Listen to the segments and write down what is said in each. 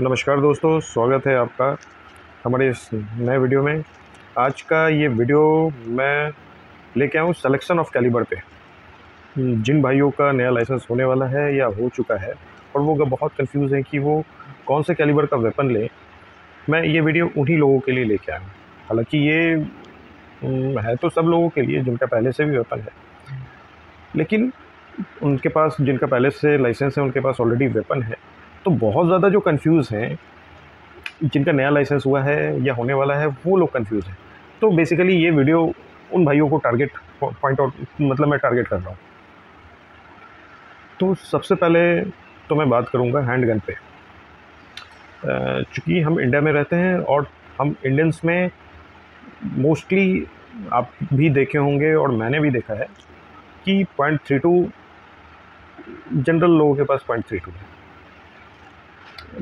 नमस्कार दोस्तों, स्वागत है आपका हमारे इस नए वीडियो में। आज का ये वीडियो मैं लेके आया हूँ सलेक्शन ऑफ़ कैलिबर पे। जिन भाइयों का नया लाइसेंस होने वाला है या हो चुका है, और वो बहुत कंफ्यूज हैं कि वो कौन से कैलिबर का वेपन लें। मैं ये वीडियो उन्हीं लोगों के लिए लेके आया हूँ। हालाँकि ये है तो सब लोगों के लिए, जिनका पहले से भी वेपन है। लेकिन उनके पास, जिनका पहले से लाइसेंस है, उनके पास ऑलरेडी वेपन है। तो बहुत ज़्यादा जो कंफ्यूज हैं, जिनका नया लाइसेंस हुआ है या होने वाला है, वो लोग कंफ्यूज हैं। तो बेसिकली ये वीडियो उन भाइयों को टारगेट पॉइंट आउट मतलब मैं टारगेट कर रहा हूँ। तो सबसे पहले तो मैं बात करूँगा हैंड गन पे चूँकि हम इंडिया में रहते हैं और हम इंडियंस में मोस्टली आप भी देखे होंगे और मैंने भी देखा है कि पॉइंट थ्री टू जनरल लोगों के पास पॉइंट थ्री टू है।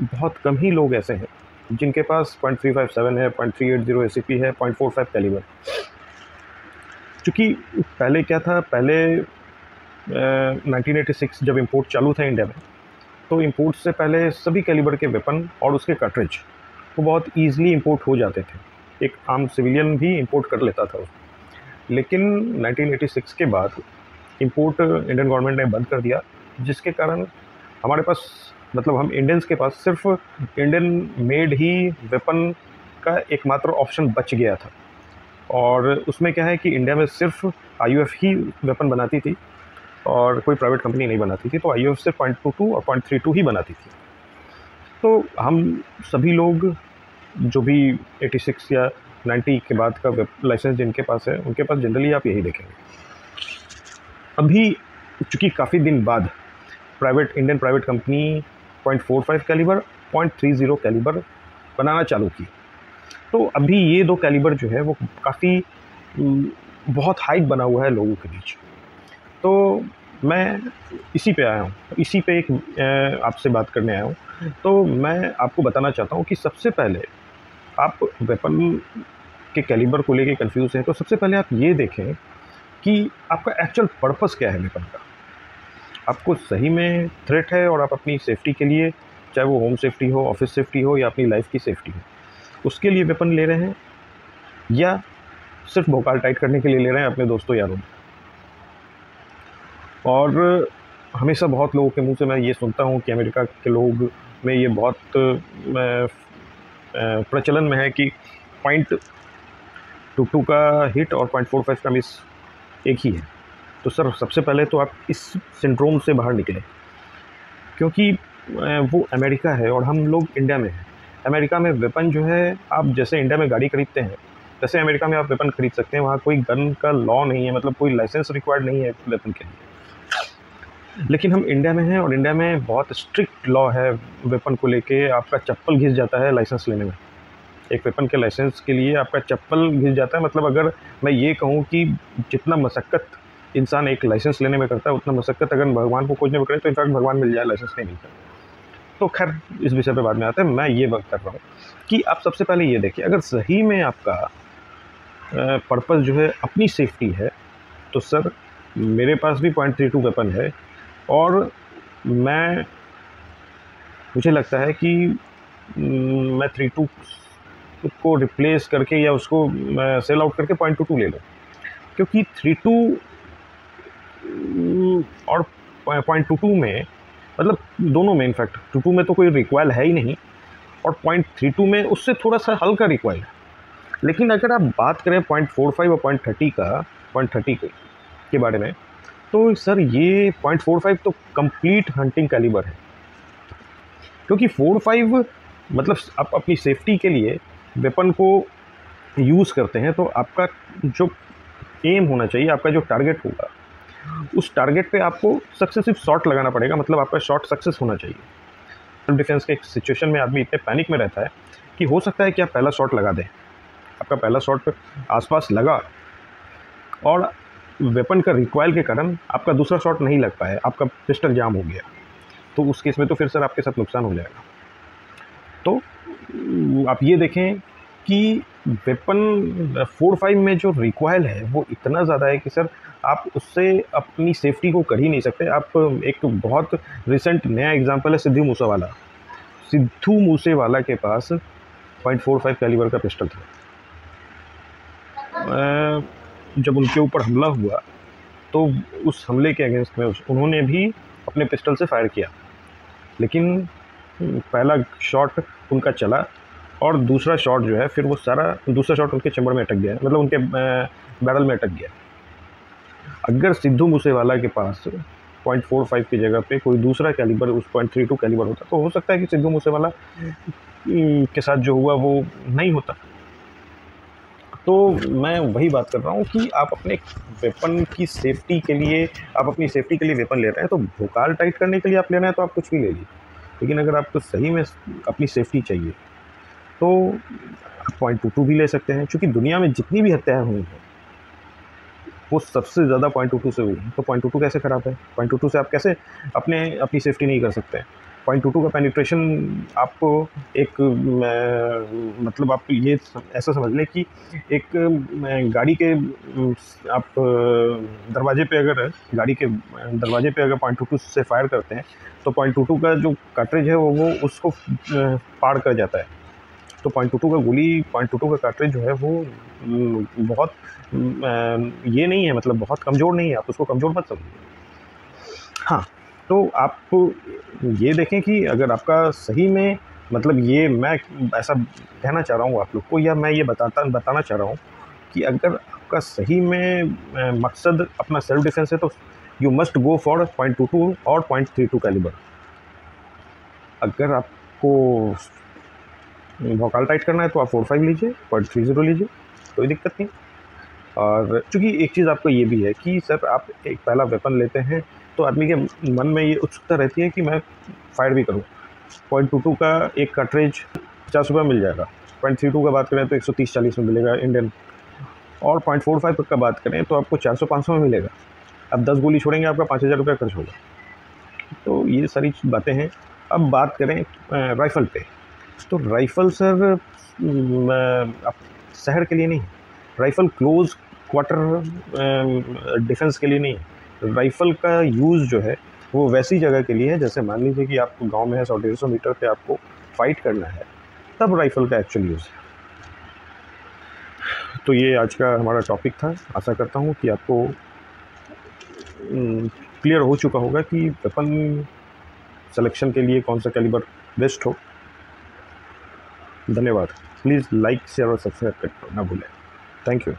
बहुत कम ही लोग ऐसे हैं, जिनके पास पॉइंट थ्री फाइव सेवन है point three eight zero A C P है पॉइंट फोर फाइव कैलिबर चूँकि पहले क्या था, पहले नाइनटीन एटी सिक्स जब इम्पोर्ट चालू था इंडिया में तो इम्पोर्ट से पहले सभी कैलिबर के वेपन और उसके कार्ट्रिज वो बहुत ईजिली इम्पोर्ट हो जाते थे। एक आम सिविलियन भी इम्पोर्ट कर लेता था उसको लेकिन 1986 के बाद इम्पोर्ट इंडियन गवर्नमेंट ने बंद कर दिया, जिसके कारण हमारे पास मतलब हम इंडियंस के पास सिर्फ़ इंडियन मेड ही वेपन का एकमात्र ऑप्शन बच गया था। और उसमें क्या है कि इंडिया में सिर्फ़ आई ही वेपन बनाती थी और कोई प्राइवेट कंपनी नहीं बनाती थी तो आई सिर्फ़ पॉइंट टू टू और पॉइंट थ्री टू ही बनाती थी। तो हम सभी लोग जो भी 86 या 90 के बाद का लाइसेंस जिनके पास है, उनके पास जनरली आप यही देखेंगे। अभी चूँकि काफ़ी दिन बाद private Indian private company point four five calibre, point three zero calibre बनाना चालू की। तो अभी ये दो कैलिबर जो है वो काफ़ी बहुत हाइक बना हुआ है लोगों के बीच। तो मैं इसी पे आया हूँ। इसी पे एक आपसे बात करने आया हूँ। तो मैं आपको बताना चाहता हूँ कि सबसे पहले आप वेपन के कैलिबर को लेके कंफ्यूज हैं तो सबसे पहले आप ये देखें कि आपका एक्चुअल पर्पस क्या है वेपन का। आपको सही में थ्रेट है और आप अपनी सेफ्टी के लिए, चाहे वो होम सेफ्टी हो ऑफ़िस सेफ्टी हो या अपनी लाइफ की सेफ्टी हो, उसके लिए वेपन ले रहे हैं या सिर्फ़ भोकाल टाइट करने के लिए ले रहे हैं अपने दोस्तों यारों और हमेशा बहुत लोगों के मुँह से मैं ये सुनता हूँ कि अमेरिका के लोग में ये बहुत प्रचलन में है कि पॉइंट टू टू का हिट और पॉइंट फोर फाइव का मिस एक ही है। तो सर, सबसे पहले तो आप इस सिंड्रोम से बाहर निकलें, क्योंकि वो अमेरिका है और हम लोग इंडिया में हैं। अमेरिका में वेपन जो है, आप जैसे इंडिया में गाड़ी खरीदते हैं जैसे अमेरिका में आप वेपन खरीद सकते हैं। वहाँ कोई गन का लॉ नहीं है मतलब कोई लाइसेंस रिक्वायर्ड नहीं है वेपन के लिए। लेकिन हम इंडिया में हैं और इंडिया में बहुत स्ट्रिक्ट लॉ है वेपन को लेके। आपका चप्पल घिस जाता है लाइसेंस लेने में। एक वेपन के लाइसेंस के लिए आपका चप्पल घिस जाता है। मतलब अगर मैं ये कहूँ कि जितना मशक्क़त इंसान एक लाइसेंस लेने में करता है, उतना मशक्क़त अगर भगवान को खोजने में करे तो इनफैक्ट भगवान मिल जाए लाइसेंस नहीं मिलता। तो खैर, इस विषय पर बाद में आते हैं। मैं ये वक्त कर रहा हूँ कि आप सबसे पहले ये देखिए, अगर सही में आपका पर्पज़ जो है, अपनी सेफ्टी है तो सर मेरे पास भी पॉइंट थ्री टू वेपन है और मैं, मुझे लगता है कि मैं थ्री टू को रिप्लेस करके या उसको सेल आउट करके पॉइंट टू टू ले लूँ। क्योंकि थ्री टू और पॉइंट टू टू में मतलब दोनों में इनफैक्ट टू टू में तो कोई रिक्वायल है ही नहीं और पॉइंट थ्री टू में उससे थोड़ा सा हल्का रिक्वायल है। लेकिन अगर आप बात करें पॉइंट फोर फाइव और पॉइंट थर्टी का पॉइंट थर्टी के, के बारे में तो सर ये पॉइंट फोर फाइव तो कंप्लीट हंटिंग कैलिबर है। क्योंकि फोर फाइव मतलब आप अपनी सेफ्टी के लिए वेपन को यूज़ करते हैं तो आपका जो एम होना चाहिए आपका जो टारगेट होगा उस टारगेट पे आपको सक्सेसिव शॉट लगाना पड़ेगा मतलब आपका शॉट सक्सेस होना चाहिए। सेल्फ डिफेंस के एक सिचुएशन में आदमी इतने पैनिक में रहता है कि हो सकता है कि आप पहला शॉट लगा दें। आपका पहला शॉट आसपास लगा और वेपन का रिक्वायल के कारण आपका दूसरा शॉट नहीं लग पाया, आपका पिस्टल जाम हो गया। तो उस केस में तो फिर सर आपके साथ नुकसान हो जाएगा। तो आप ये देखें कि वेपन फोर फाइव में जो रिक्वायल है, वो इतना ज़्यादा है कि सर आप उससे अपनी सेफ्टी को कर ही नहीं सकते। आप एक बहुत रिसेंट नया एग्जांपल है सिद्धू मूसेवाला। सिद्धू मूसेवाला के पास पॉइंट फोर फाइव कैलीवर का पिस्टल था। जब उनके ऊपर हमला हुआ तो उस हमले के अगेंस्ट में उन्होंने भी अपने पिस्टल से फायर किया। लेकिन पहला शॉट उनका चला और दूसरा शॉट जो है, फिर वो सारा, दूसरा शॉट उनके चैम्बर में अटक गया। मतलब उनके बैरल में अटक गया। अगर सिद्धू मूसेवाला के पास पॉइंट फोर फाइव की जगह पे कोई दूसरा कैलिबर उस पॉइंट थ्री टू कैलिबर होता तो हो सकता है कि सिद्धू मूसेवाला के साथ जो हुआ वो नहीं होता। तो मैं वही बात कर रहा हूँ कि आप अपने वेपन की सेफ्टी के लिए, आप अपनी सेफ्टी के लिए वेपन ले रहे हैं तो भोकाल टाइट करने के लिए आप ले रहे हैं तो आप कुछ भी ले लीजिए। लेकिन अगर आपको सही में अपनी सेफ्टी चाहिए तो आप पॉइंट टू टू भी ले सकते हैं, क्योंकि दुनिया में जितनी भी हत्याएँ हुई हैं वो सबसे ज़्यादा पॉइंट टू टू से हुई। तो पॉइंट टू टू कैसे ख़राब है? पॉइंट टू टू से आप कैसे अपने, अपनी सेफ्टी नहीं कर सकते? पॉइंट टू टू का पेनिट्रेशन आपको एक मतलब आप ये ऐसा समझ लें कि एक गाड़ी के, आप, दरवाजे पे अगर, गाड़ी के, दरवाजे पे अगर पॉइंट टू टू से फायर करते हैं तो पॉइंट टू टू का जो कटरेज है वो वो उसको पार कर जाता है। तो पॉइंट टू का गोली पॉइंट टू का कार्ट्रेज जो है वो बहुत ये नहीं है मतलब बहुत कमज़ोर नहीं है, आप उसको कमज़ोर मत समझिए। हाँ तो आप ये देखें कि अगर आपका सही में मतलब ये मैं ऐसा कहना चाह रहा हूँ आप लोग को, या मैं ये बताता, बताना चाह रहा हूँ कि अगर आपका सही में मकसद अपना सेल्फ डिफेंस है तो you must go for point two two और पॉइंट थ्री टू कैलिबर अगर आपको भोकाल टाइट करना है तो आप फोर फाइव लीजिए पॉइंट थ्री ज़ीरो लीजिए, कोई दिक्कत नहीं। और चूँकि एक चीज़ आपको ये भी है कि सर, आप एक पहला वेपन लेते हैं तो आदमी के मन में ये उत्सुकता रहती है कि मैं फायर भी करूँ। पॉइंट टू टू का एक कटरेज पचास रुपये मिल जाएगा। पॉइंट थ्री टू का बात करें तो एक सौ तीस चालीस में मिलेगा इंडियन और पॉइंट फोर फाइव का बात करें तो आपको चार सौ पाँच सौ में मिलेगा। अब दस गोली छोड़ेंगे, आपका पाँच हज़ार रुपया खर्च होगा। तो ये सारी बातें हैं। अब बात करें राइफ़ल पे। तो राइफ़ल सर शहर के लिए नहीं राइफ़ल क्लोज़ क्वार्टर डिफेंस के लिए नहीं राइफ़ल का यूज़ जो है, वो वैसी जगह के लिए है, जैसे मान लीजिए कि आप गाँव में है, सौ डेढ़ सौ मीटर पे आपको फाइट करना है, तब राइफ़ल का एक्चुअल यूज़ है। तो ये आज का हमारा टॉपिक था, आशा करता हूँ कि आपको क्लियर हो चुका होगा कि वेपन सिलेक्शन के लिए कौन सा कैलिबर बेस्ट हो। धन्यवाद। प्लीज़ लाइक शेयर और सब्सक्राइब करना ना भूलें। Thank you